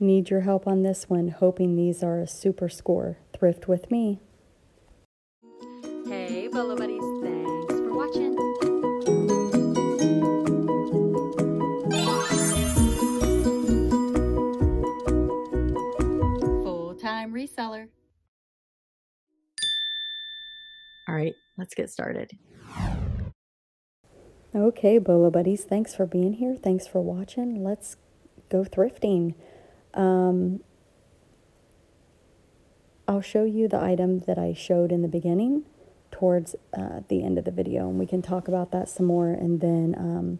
Need your help on this one, hoping these are a super score. Thrift with me. Hey, Bolo Buddies, thanks for watching. Full-time reseller. All right, let's get started. Okay, Bolo Buddies, thanks for being here. Thanks for watching. Let's go thrifting. Um, I'll show you the item that I showed in the beginning towards uh, the end of the video, and we can talk about that some more. And then um,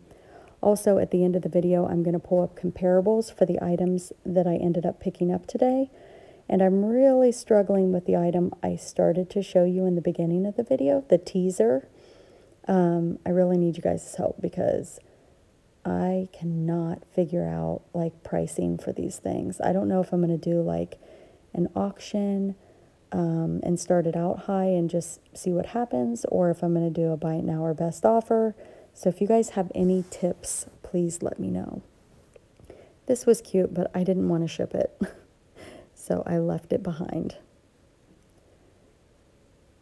also at the end of the video, I'm going to pull up comparables for the items that I ended up picking up today. And I'm really struggling with the item I started to show you in the beginning of the video, the teaser. Um, I really need you guys' help because I cannot figure out like pricing for these things. I don't know if I'm going to do like an auction um, and start it out high and just see what happens, or if I'm going to do a buy it now or best offer. So if you guys have any tips, please let me know. This was cute, but I didn't want to ship it. so I left it behind.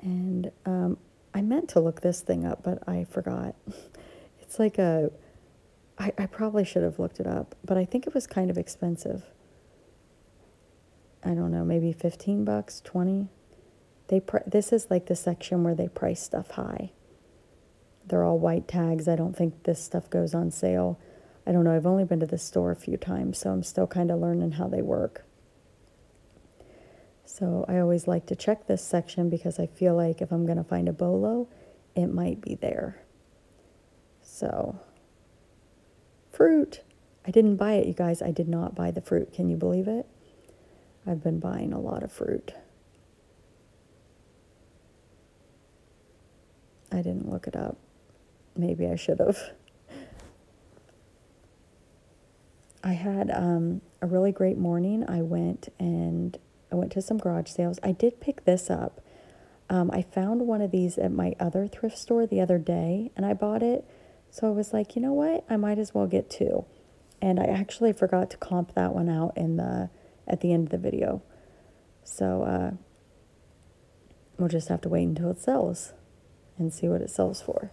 And um, I meant to look this thing up, but I forgot. It's like a, I, I probably should have looked it up, but I think it was kind of expensive. I don't know, maybe 15 bucks, 20. They this is like the section where they price stuff high. They're all white tags. I don't think this stuff goes on sale. I don't know. I've only been to this store a few times, so I'm still kind of learning how they work. So I always like to check this section because I feel like if I'm going to find a bolo, it might be there. So, fruit. I didn't buy it, you guys. I did not buy the fruit. Can you believe it? I've been buying a lot of fruit. I didn't look it up. Maybe I should have. I had um, a really great morning. I went and I went to some garage sales. I did pick this up. Um, I found one of these at my other thrift store the other day and I bought it. So I was like, you know what? I might as well get two. And I actually forgot to comp that one out in the at the end of the video. So uh, we'll just have to wait until it sells and see what it sells for.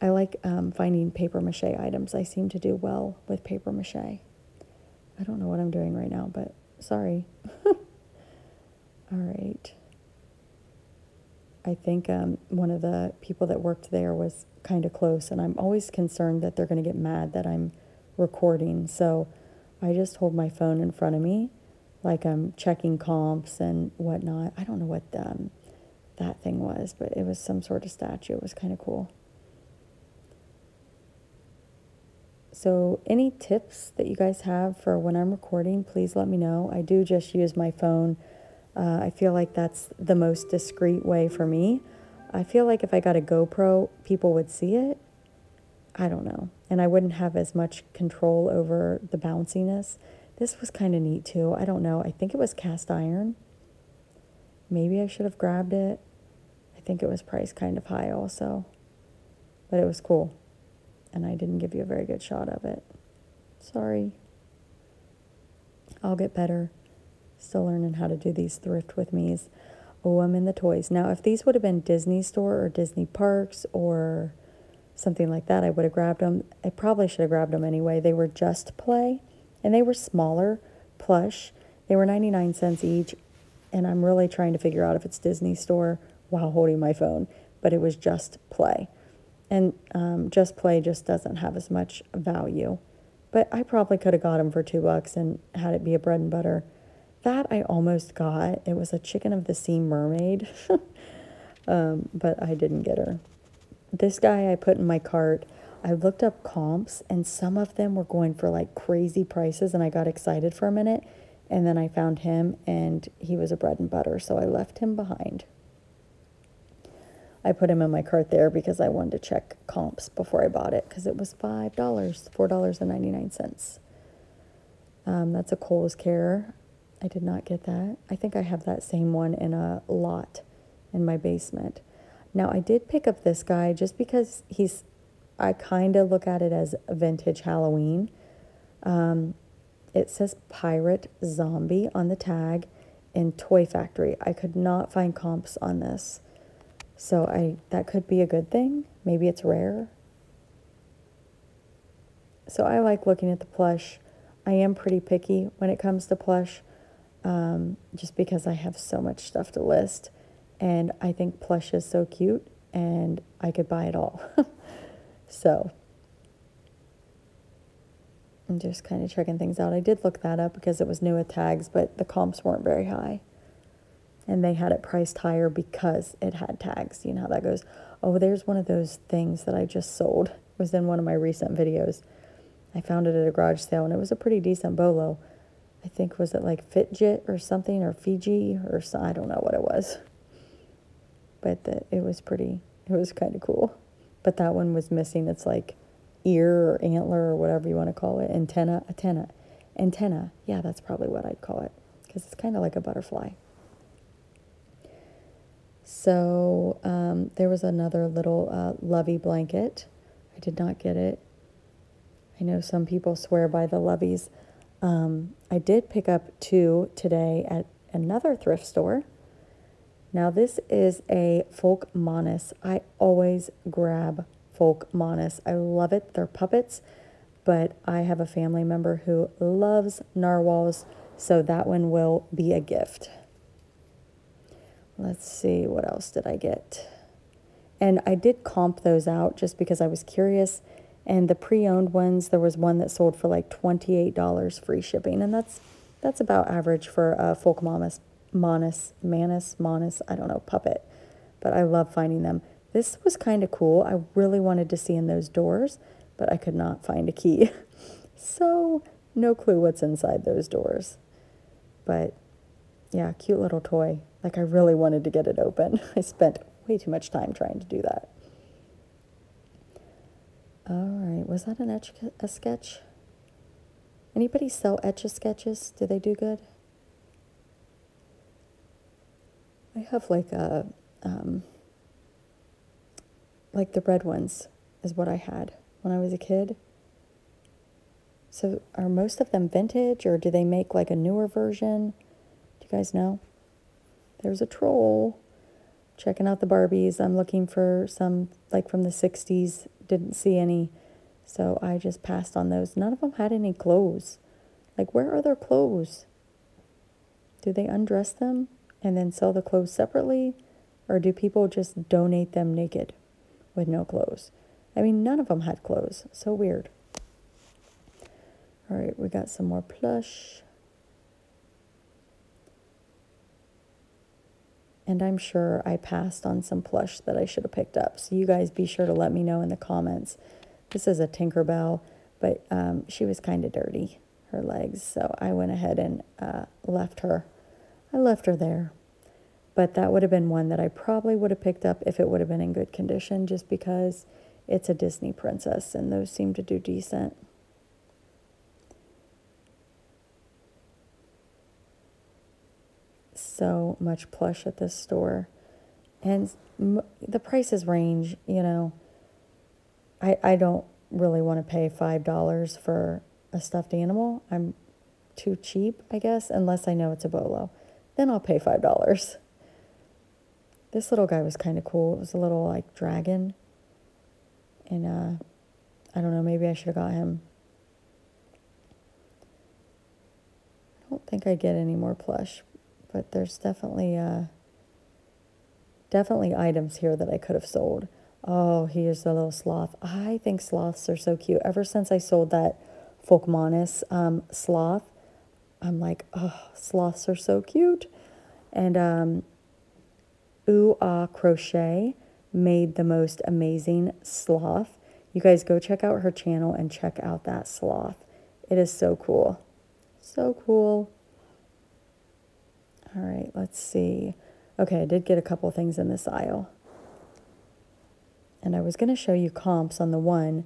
I like um, finding paper mache items. I seem to do well with paper mache. I don't know what I'm doing right now, but Sorry. All right. I think um, one of the people that worked there was kind of close, and I'm always concerned that they're going to get mad that I'm recording. So I just hold my phone in front of me, like I'm checking comps and whatnot. I don't know what um, that thing was, but it was some sort of statue. It was kind of cool. So, any tips that you guys have for when I'm recording, please let me know. I do just use my phone. Uh, I feel like that's the most discreet way for me. I feel like if I got a GoPro, people would see it. I don't know. And I wouldn't have as much control over the bounciness. This was kind of neat too. I don't know. I think it was cast iron. Maybe I should have grabbed it. I think it was priced kind of high also. But it was cool and I didn't give you a very good shot of it. Sorry. I'll get better. Still learning how to do these thrift with me's. Oh, I'm in the toys. Now, if these would have been Disney store or Disney parks or something like that, I would have grabbed them. I probably should have grabbed them anyway. They were just play and they were smaller, plush. They were 99 cents each. And I'm really trying to figure out if it's Disney store while holding my phone, but it was just play and um, just play just doesn't have as much value. But I probably could have got them for two bucks and had it be a bread and butter. That I almost got. It was a chicken of the sea mermaid, um, but I didn't get her. This guy I put in my cart. I looked up comps and some of them were going for like crazy prices, and I got excited for a minute. And then I found him, and he was a bread and butter, so I left him behind. I put him in my cart there because I wanted to check comps before I bought it because it was $5, $4.99. Um, that's a Kohl's Care. I did not get that. I think I have that same one in a lot in my basement. Now, I did pick up this guy just because he's, I kind of look at it as vintage Halloween. Um, it says Pirate Zombie on the tag in Toy Factory. I could not find comps on this. So I that could be a good thing. Maybe it's rare. So I like looking at the plush. I am pretty picky when it comes to plush, um, just because I have so much stuff to list. And I think plush is so cute and I could buy it all. so I'm just kind of checking things out. I did look that up because it was new with tags, but the comps weren't very high. And they had it priced higher because it had tags. You know how that goes. Oh, there's one of those things that I just sold. It was in one of my recent videos. I found it at a garage sale and it was a pretty decent bolo. I think was it like Fitjit or something or Fiji or I don't know what it was. But the, it was pretty. It was kind of cool. But that one was missing. It's like ear or antler or whatever you want to call it. Antenna, antenna, antenna. Yeah, that's probably what I'd call it because it's kind of like a butterfly. So um, there was another little uh, lovey blanket. I did not get it. I know some people swear by the loveys. Um, I did pick up two today at another thrift store. Now this is a Folkmanis. I always grab Folkmanis. I love it. They're puppets, but I have a family member who loves narwhals, so that one will be a gift. Let's see, what else did I get? And I did comp those out just because I was curious. And the pre-owned ones, there was one that sold for like $28 free shipping, and that's that's about average for a Folkmanis, Manus, Manus, Manus, I don't know, puppet. But I love finding them. This was kind of cool. I really wanted to see in those doors, but I could not find a key. so, no clue what's inside those doors. But yeah, cute little toy. Like, I really wanted to get it open. I spent way too much time trying to do that. All right, was that an etch a sketch? Anybody sell etch a sketches? Do they do good? I have like a um, like the red ones is what I had when I was a kid. So are most of them vintage or do they make like a newer version? Do you guys know? There's a troll. Checking out the Barbies. I'm looking for some like from the 60s. Didn't see any. So I just passed on those. None of them had any clothes. Like where are their clothes? Do they undress them and then sell the clothes separately? Or do people just donate them naked? with no clothes. I mean, none of them had clothes. So weird. All right, we got some more plush. And I'm sure I passed on some plush that I should have picked up. So you guys be sure to let me know in the comments. This is a Tinkerbell, but um, she was kind of dirty, her legs. So I went ahead and uh, left her. I left her there. But that would have been one that I probably would have picked up if it would have been in good condition, just because it's a Disney princess and those seem to do decent. So much plush at this store. And the prices range, you know. I, I don't really want to pay $5 for a stuffed animal. I'm too cheap, I guess, unless I know it's a bolo. Then I'll pay $5. This little guy was kind of cool. It was a little like dragon. And uh, I don't know, maybe I should have got him. I don't think I get any more plush, but there's definitely uh, definitely items here that I could have sold. Oh, here's the little sloth. I think sloths are so cute. Ever since I sold that Folkmanis um, sloth, I'm like, oh, sloths are so cute. And um, Ooh Ah Crochet made the most amazing sloth. You guys go check out her channel and check out that sloth. It is so cool. So cool. All right, let's see. Okay, I did get a couple things in this aisle. And I was going to show you comps on the one.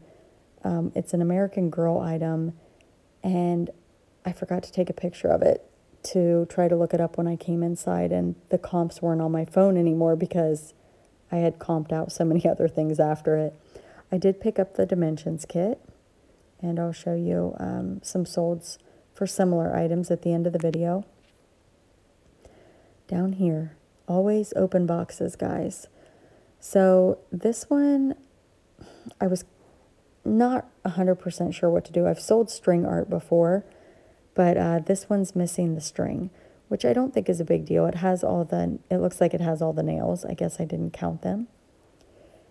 Um, it's an American Girl item, and I forgot to take a picture of it to try to look it up when I came inside, and the comps weren't on my phone anymore because I had comped out so many other things after it. I did pick up the dimensions kit, and I'll show you um, some solds for for similar items at the end of the video. Down here, always open boxes, guys. So this one, I was not 100% sure what to do. I've sold string art before, but uh, this one's missing the string, which I don't think is a big deal. It has all the, it looks like it has all the nails. I guess I didn't count them.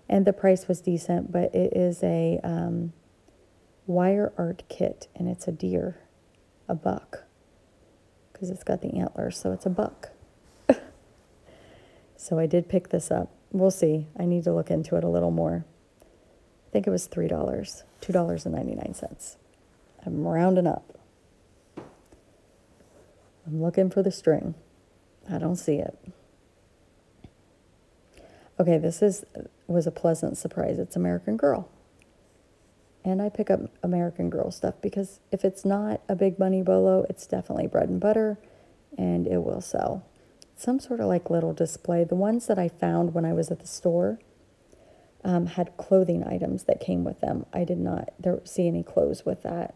And the price was decent, but it is a um, wire art kit, and it's a deer, a buck, because it's got the antlers, so it's a buck. So I did pick this up. We'll see. I need to look into it a little more. I think it was $3, $2.99. I'm rounding up. I'm looking for the string. I don't see it. Okay, this is was a pleasant surprise. It's American Girl. And I pick up American Girl stuff because if it's not a big money bolo, it's definitely bread and butter and it will sell. Some sort of like little display. The ones that I found when I was at the store um, had clothing items that came with them. I did not there, see any clothes with that.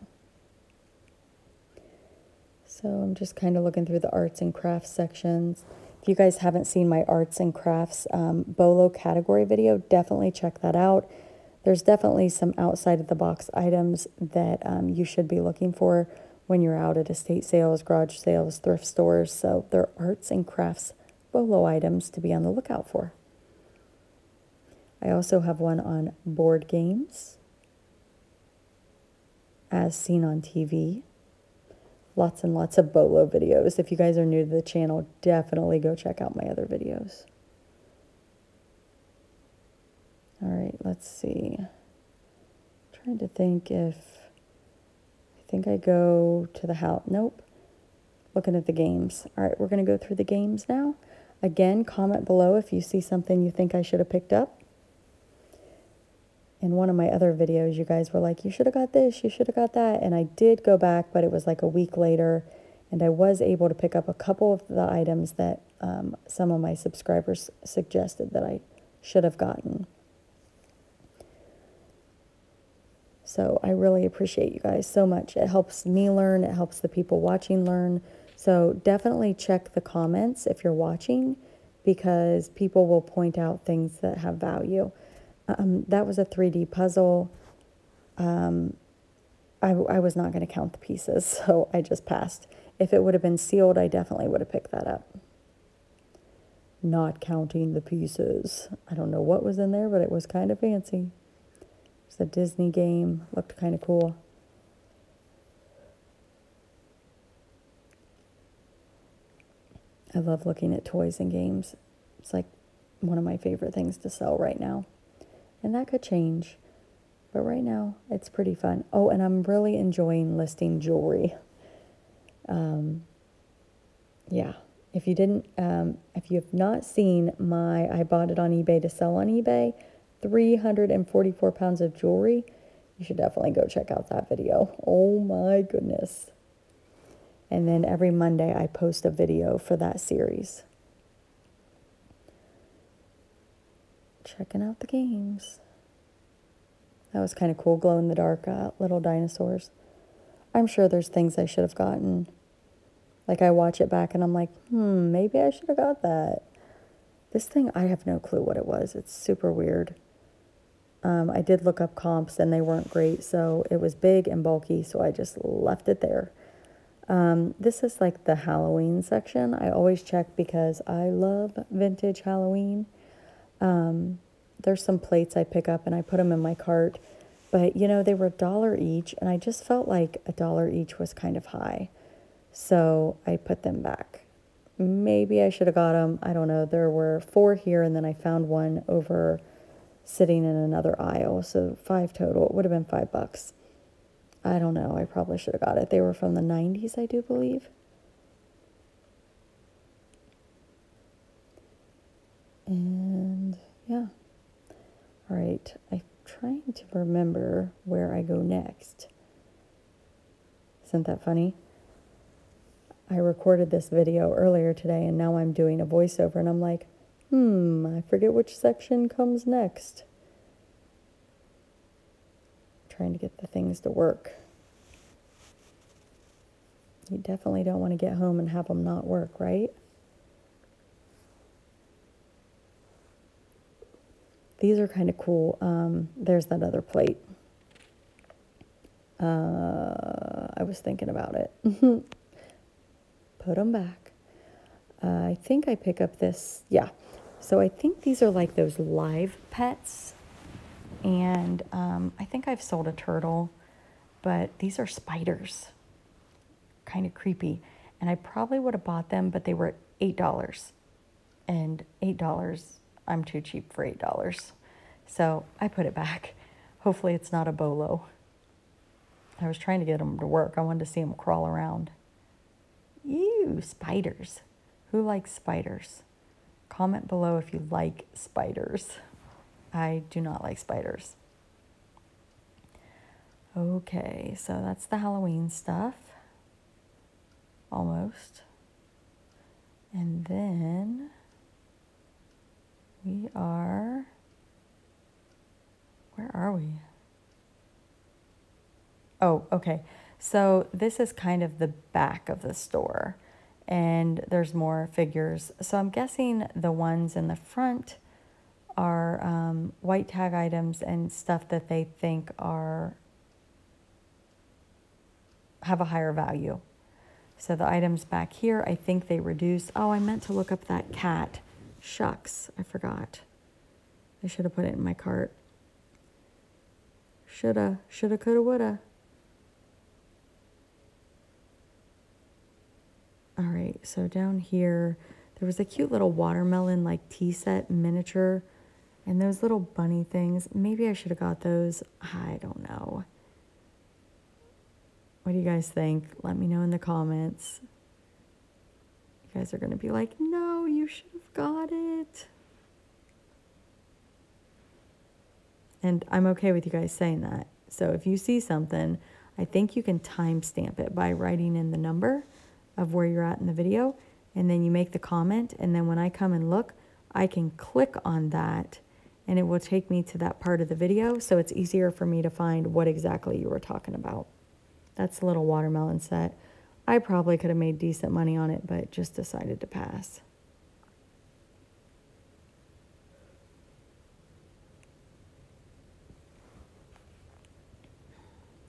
So I'm just kind of looking through the arts and crafts sections. If you guys haven't seen my arts and crafts um, Bolo category video, definitely check that out. There's definitely some outside of the box items that um, you should be looking for when you're out at estate sales, garage sales, thrift stores. So they're arts and crafts Bolo items to be on the lookout for. I also have one on board games as seen on TV. Lots and lots of Bolo videos. If you guys are new to the channel, definitely go check out my other videos. All right, let's see. I'm trying to think if Think I go to the house. Nope. Looking at the games. All right, we're going to go through the games now. Again, comment below if you see something you think I should have picked up in one of my other videos, you guys were like, you should have got this, you should have got that. And I did go back, but it was like a week later. And I was able to pick up a couple of the items that um, some of my subscribers suggested that I should have gotten. So I really appreciate you guys so much. It helps me learn, it helps the people watching learn. So definitely check the comments if you're watching because people will point out things that have value. Um, that was a 3D puzzle. Um, I, I was not going to count the pieces, so I just passed. If it would have been sealed, I definitely would have picked that up. Not counting the pieces. I don't know what was in there, but it was kind of fancy. It's a Disney game. Looked kind of cool. I love looking at toys and games. It's like one of my favorite things to sell right now. And that could change. But right now, it's pretty fun. Oh, and I'm really enjoying listing jewelry. Um, yeah. If you didn't, um, if you have not seen my, I bought it on eBay to sell on eBay, 344 pounds of jewelry, you should definitely go check out that video. Oh my goodness. And then every Monday, I post a video for that series. checking out the games. That was kind of cool, glow in the dark uh, little dinosaurs. I'm sure there's things I should have gotten. Like I watch it back and I'm like, hmm, maybe I should have got that. This thing, I have no clue what it was. It's super weird. Um, I did look up comps and they weren't great, so it was big and bulky, so I just left it there. Um, this is like the Halloween section. I always check because I love vintage Halloween. Um, there's some plates I pick up and I put them in my cart, but you know, they were a dollar each, and I just felt like a dollar each was kind of high. So I put them back. Maybe I should have got them. I don't know. There were four here, and then I found one over sitting in another aisle. So five total. It would have been five bucks. I don't know. I probably should have got it. They were from the 90s, I do believe. And yeah. All right. I'm trying to remember where I go next. Isn't that funny? I recorded this video earlier today and now I'm doing a voiceover and I'm like, hmm, I forget which section comes next. trying to get the things to work. You definitely don't want to get home and have them not work, right? These are kind of cool. Um, there's that other plate. Uh, I was thinking about it. Put them back. Uh, I think I pick up this. Yeah. So I think these are like those live pets. And um, I think I've sold a turtle, but these are spiders. Kind of creepy. And I probably would have bought them, but they were $8. And $8, I'm too cheap for $8. So I put it back. Hopefully, it's not a bolo. I was trying to get them to work. I wanted to see them crawl around. Ew, spiders. Who likes spiders? Comment below if you like spiders. I do not like spiders. Okay, so that's the Halloween stuff. Almost. And then we are. Where are we? Oh, okay. So this is kind of the back of the store, and there's more figures. So I'm guessing the ones in the front are um, white tag items and stuff that they think are have a higher value. So the items back here, I think they reduce. Oh, I meant to look up that cat. Shucks, I forgot. I should have put it in my cart. Shoulda, shoulda, coulda, woulda. All right, so down here, there was a cute little watermelon like tea set miniature and those little bunny things. Maybe I should have got those. I don't know. What do you guys think? Let me know in the comments. You guys are going to be like, no, you should have got it. And I'm okay with you guys saying that. So if you see something, I think you can timestamp it by writing in the number of where you're at in the video. And then you make the comment. And then when I come and look, I can click on that and it will take me to that part of the video. So it's easier for me to find what exactly you were talking about. That's a little watermelon set. I probably could have made decent money on it, but just decided to pass.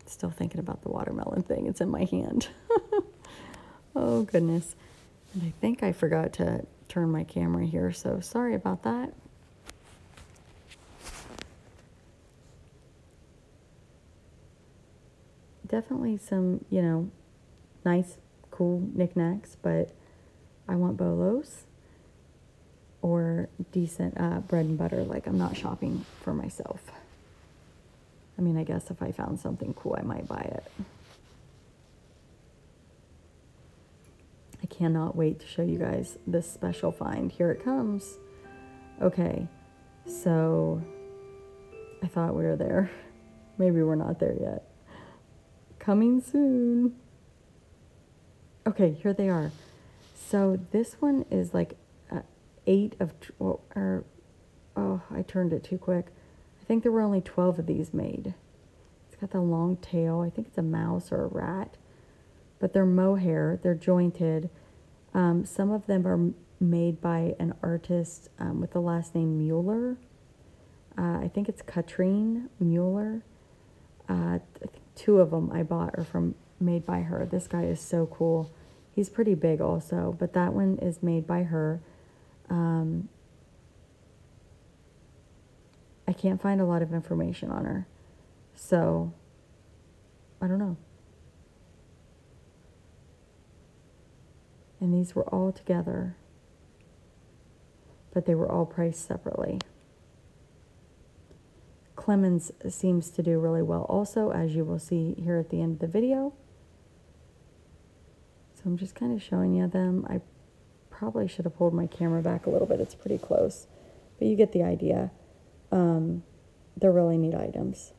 Still thinking about the watermelon thing. It's in my hand. Oh, goodness. And I think I forgot to turn my camera here, so sorry about that. Definitely some, you know, nice, cool knickknacks, but I want bolos or decent uh, bread and butter. Like, I'm not shopping for myself. I mean, I guess if I found something cool, I might buy it. I cannot wait to show you guys this special find. Here it comes. Okay, so I thought we were there. Maybe we're not there yet. Coming soon. Okay, here they are. So this one is like uh, eight of, or, oh, I turned it too quick. I think there were only 12 of these made. It's got the long tail. I think it's a mouse or a rat but they're mohair, they're jointed. Um, some of them are made by an artist um, with the last name Mueller. Uh, I think it's Katrine Mueller. Uh, two of them I bought are from made by her. This guy is so cool. He's pretty big also, but that one is made by her. Um, I can't find a lot of information on her. So, I don't know. And these were all together, but they were all priced separately. Clemens seems to do really well also, as you will see here at the end of the video. So I'm just kind of showing you them. I probably should have pulled my camera back a little bit. It's pretty close, but you get the idea. Um, they're really neat items.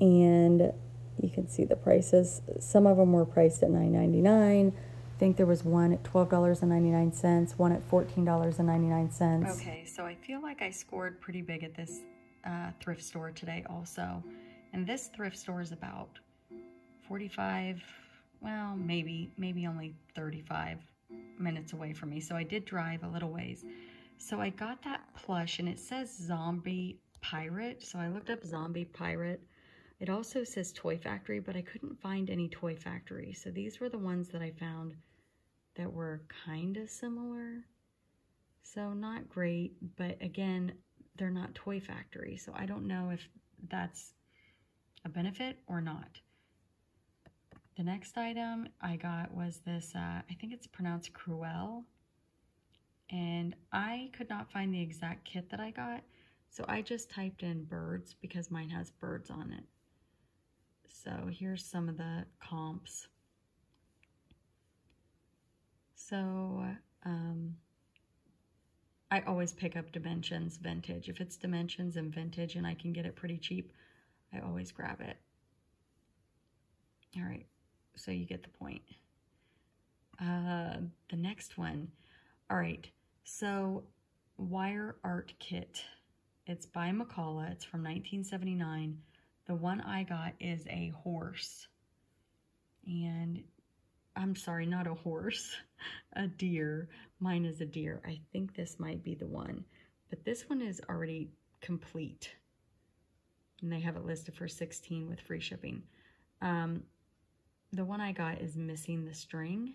And you can see the prices. Some of them were priced at $9.99. I think there was one at $12.99, one at $14.99. Okay, so I feel like I scored pretty big at this uh, thrift store today also. And this thrift store is about 45, well, maybe, maybe only 35 minutes away from me. So I did drive a little ways. So I got that plush and it says zombie pirate. So I looked up zombie pirate. It also says toy factory, but I couldn't find any toy factory. So these were the ones that I found that were kind of similar. So not great, but again, they're not toy factory. So I don't know if that's a benefit or not. The next item I got was this, uh, I think it's pronounced Crewel. And I could not find the exact kit that I got. So I just typed in birds because mine has birds on it. So here's some of the comps. So um, I always pick up Dimensions Vintage. If it's Dimensions and Vintage and I can get it pretty cheap, I always grab it. All right, so you get the point. Uh, the next one. All right, so Wire Art Kit. It's by McCullough. It's from 1979. The one I got is a horse. And I'm sorry, not a horse, a deer. Mine is a deer. I think this might be the one. But this one is already complete. And they have it listed for 16 with free shipping. Um, the one I got is missing the string.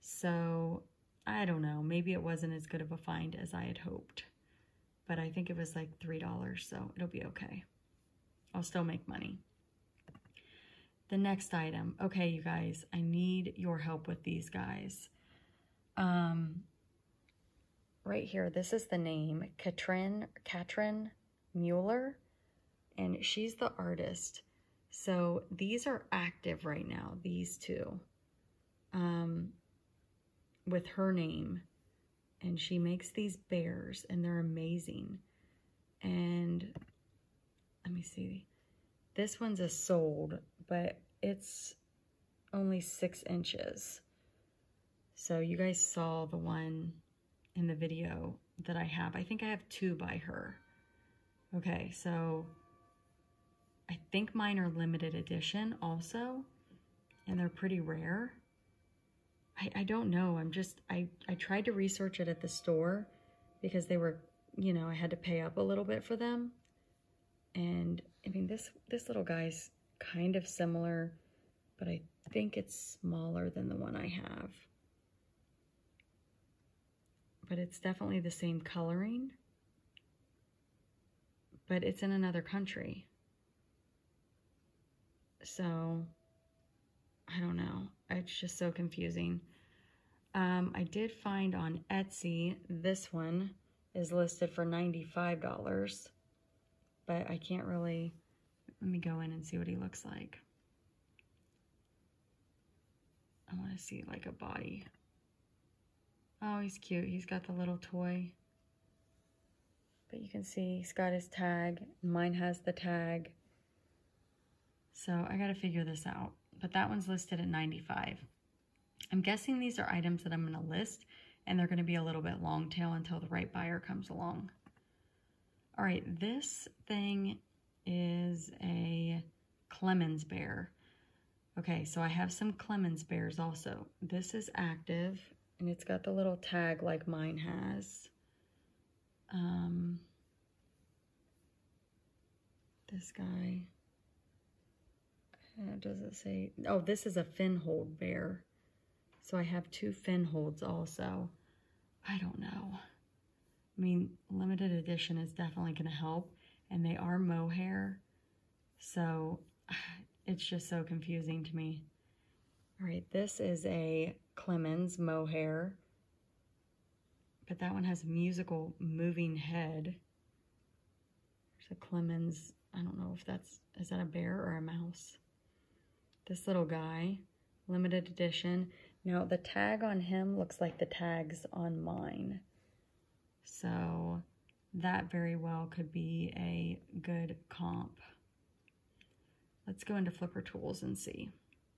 So I don't know. Maybe it wasn't as good of a find as I had hoped. But I think it was like $3, so it'll be okay. I'll still make money. The next item. Okay, you guys, I need your help with these guys. Um, right here, this is the name, Katrin, Katrin Mueller, and she's the artist. So these are active right now, these two, um, with her name. And she makes these bears, and they're amazing. And let me see. This one's a sold, but it's only six inches. So you guys saw the one in the video that I have. I think I have two by her. Okay, so I think mine are limited edition also, and they're pretty rare. I, I don't know. I'm just, I, I tried to research it at the store because they were, you know, I had to pay up a little bit for them. And I mean, this, this little guy's kind of similar, but I think it's smaller than the one I have. But it's definitely the same coloring, but it's in another country. So, I don't know. It's just so confusing. Um, I did find on Etsy, this one is listed for $95 but I can't really, let me go in and see what he looks like. I want to see like a body. Oh, he's cute. He's got the little toy. But you can see he's got his tag. Mine has the tag. So I got to figure this out. But that one's listed at 95. I'm guessing these are items that I'm going to list and they're going to be a little bit long tail until the right buyer comes along. All right, this thing is a Clemens bear. Okay, so I have some Clemens bears also. This is active, and it's got the little tag like mine has. Um, this guy, uh, does it say? Oh, this is a Finhold bear. So I have two Finholds also. I don't know. I mean, limited edition is definitely going to help, and they are mohair, so it's just so confusing to me. All right, this is a Clemens mohair, but that one has a musical moving head. There's a Clemens, I don't know if that's, is that a bear or a mouse? This little guy, limited edition. Now, the tag on him looks like the tags on mine. So that very well could be a good comp. Let's go into Flipper Tools and see.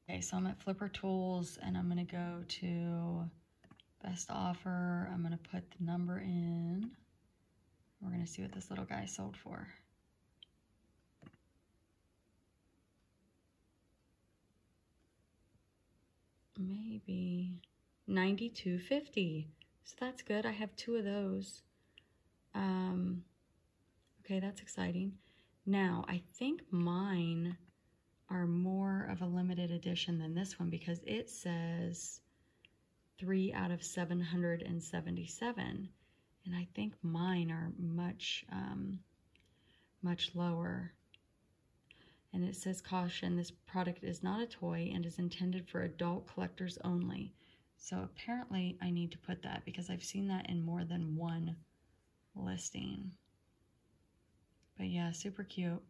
Okay, so I'm at Flipper Tools and I'm gonna go to best offer. I'm gonna put the number in. We're gonna see what this little guy sold for. Maybe 92.50. So that's good. I have two of those. Um, okay, that's exciting. Now, I think mine are more of a limited edition than this one because it says three out of 777. And I think mine are much, um, much lower. And it says caution, this product is not a toy and is intended for adult collectors only. So apparently I need to put that because I've seen that in more than one listing. But yeah, super cute.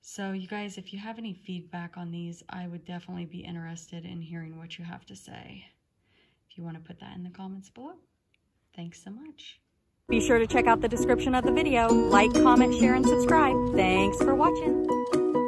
So you guys, if you have any feedback on these, I would definitely be interested in hearing what you have to say. If you want to put that in the comments below. Thanks so much. Be sure to check out the description of the video. Like, comment, share, and subscribe. Thanks for watching.